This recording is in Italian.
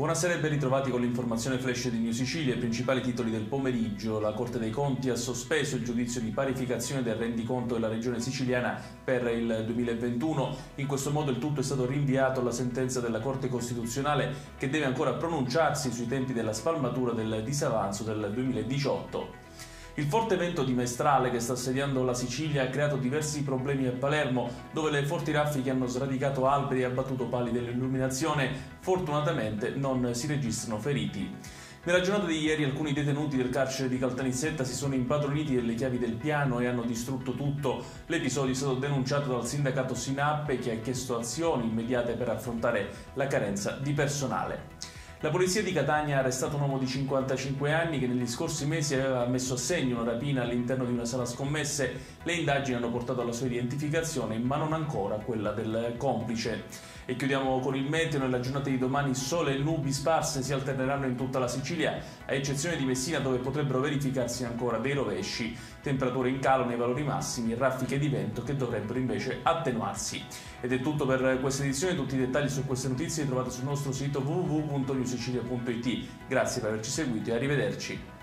Buonasera e ben ritrovati con l'informazione flash di New Sicilia. I principali titoli del pomeriggio. La Corte dei Conti ha sospeso il giudizio di parificazione del rendiconto della regione siciliana per il 2021. In questo modo il tutto è stato rinviato alla sentenza della Corte Costituzionale che deve ancora pronunciarsi sui tempi della spalmatura del disavanzo del 2018. Il forte vento di Mestrale che sta assediando la Sicilia ha creato diversi problemi a Palermo, dove le forti raffiche hanno sradicato alberi e abbattuto pali dell'illuminazione. Fortunatamente non si registrano feriti. Nella giornata di ieri alcuni detenuti del carcere di Caltanissetta si sono impadroniti delle chiavi del piano e hanno distrutto tutto. L'episodio è stato denunciato dal sindacato Sinappe che ha chiesto azioni immediate per affrontare la carenza di personale. La polizia di Catania ha arrestato un uomo di 55 anni che negli scorsi mesi aveva messo a segno una rapina all'interno di una sala scommesse. Le indagini hanno portato alla sua identificazione, ma non ancora quella del complice. E chiudiamo con il meteo. Nella giornata di domani sole e nubi sparse si alterneranno in tutta la Sicilia, a eccezione di Messina dove potrebbero verificarsi ancora dei rovesci. Temperature in calo nei valori massimi raffiche di vento che dovrebbero invece attenuarsi. Ed è tutto per questa edizione. Tutti i dettagli su queste notizie li trovate sul nostro sito www.newsicilia.it. Grazie per averci seguito e arrivederci.